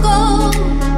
go.